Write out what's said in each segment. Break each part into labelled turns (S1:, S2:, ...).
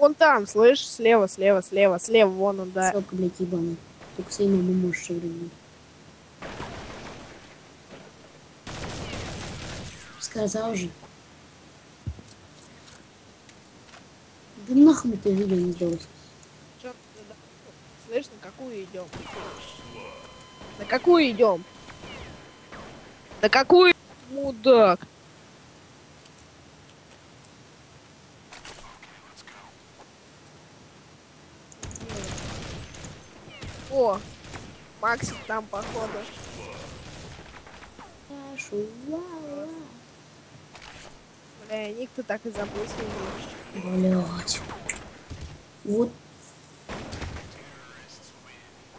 S1: Вон там, слышь, слева, слева, слева, слева, вон он, да.
S2: Ссылка, блядь, ебаная. Только своей мамой можешь шевелить. Сказал же. Да нахуй ты видео не сдалось.
S1: Слышь, на какую идем? На какую идем? На какую? Мудак. О, Максик там походу. Бля, ник ты так и забыл свой
S2: Блять. Вот,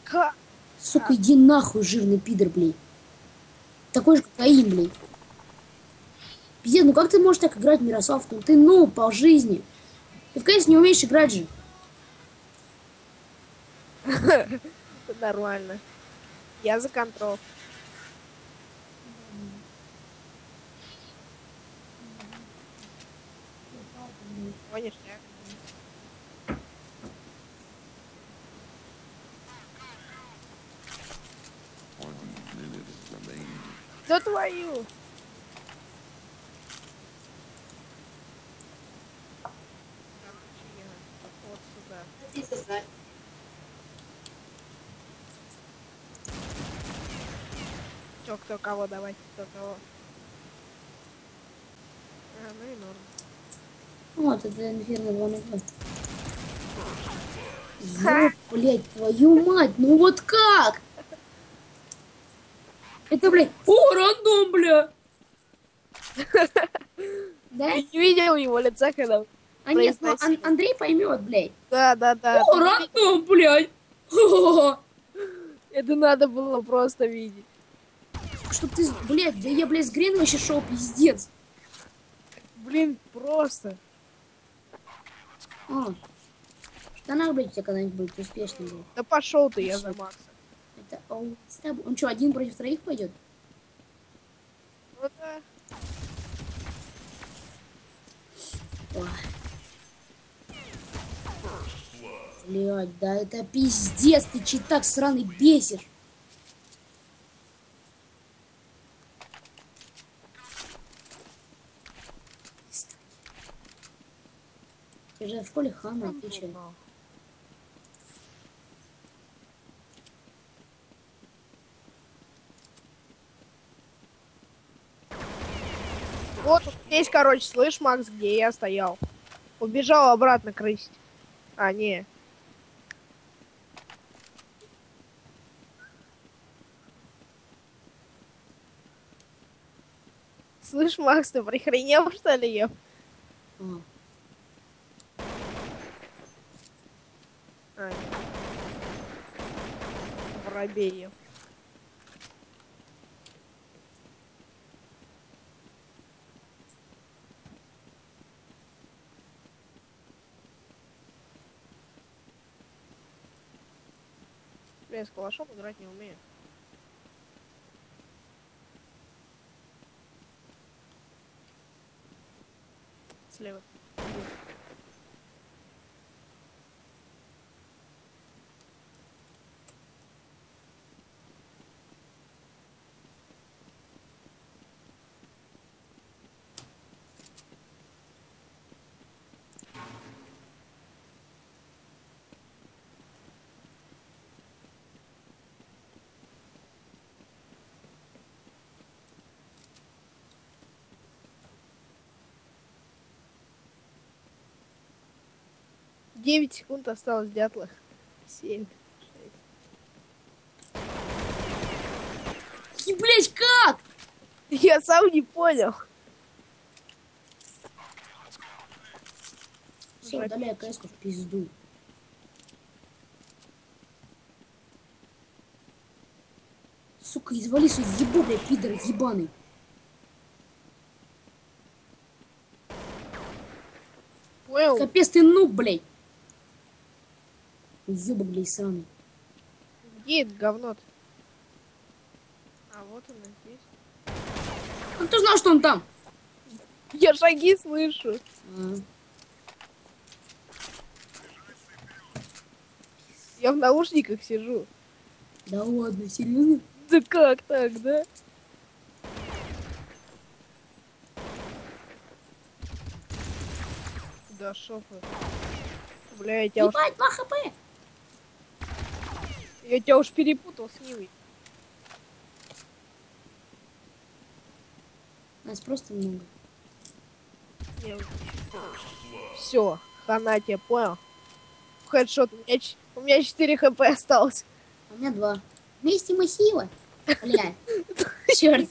S1: Ка-
S2: сука, иди нахуй, жирный пидор, блядь. Такой же кокаин, блядь. Пиздец, ну как ты можешь так играть, Мирослав? Ну ты, ну, по жизни. Ты в КС не умеешь играть же.
S1: Это нормально. Я за контрол. Понял, Да твою! Короче, я вот сюда. Чё, кто кого, давайте, кто кого. А, ну и норм.
S2: Вот, это инферно 2 на 2. Ёб, блядь, твою мать, ну вот как? Это, блядь, о, рандом, бля. Да?
S1: Не видел его лица, когда...
S2: А нет, ну, Ан-. Андрей поймет, блядь.
S1: Да, да, да.
S2: О, рандом, блядь.
S1: Это надо было просто видеть.
S2: Чтоб ты, блядь, да я, блядь, с Грин вообще шел, пиздец.
S1: Блин, просто.
S2: А. В штанах, блядь, у тебя когда-нибудь будет успешным, блядь.
S1: Да пошел ты, я за Макса.
S2: Это он с тобой. Он что, один против троих пойдет?
S1: Ну да.
S2: Ой. Блядь, да это пиздец, ты че так сраный бесишь. Ты же в школе хама отвечай.
S1: Вот здесь, короче, слышь, Макс, где я стоял. Убежал обратно крысить. А, не. Слышь, Макс, ты прихренел, что ли, ё?
S2: А,
S1: А, нет. Бля, я с калашом играть не умею. Слева. Девять секунд осталось, дятлах. Семь.
S2: И, блядь, как?
S1: Я сам не понял.
S2: Все, удаляй кс в пизду. Сука, извали свой ебу, блядь, пидор ебаный.
S1: Понял?
S2: Капец ты нуб, блядь. Ёба, блядь, сраный.
S1: Где это говно-то? А вот он здесь.
S2: А кто знал, что он там?
S1: Я шаги слышу.
S2: А.
S1: Я в наушниках сижу.
S2: Да ладно, серьезно?
S1: Да как так, да? Да шо вы? Бля, я тебя уж,
S2: Ебать, 2 хп!
S1: Я тебя уж перепутал с Нивой.
S2: Нас просто много.
S1: Все, хана тебе, понял? Хедшот, у меня, у меня 4 хп осталось.
S2: У меня два. Вместе мы сила. Бля. Черт.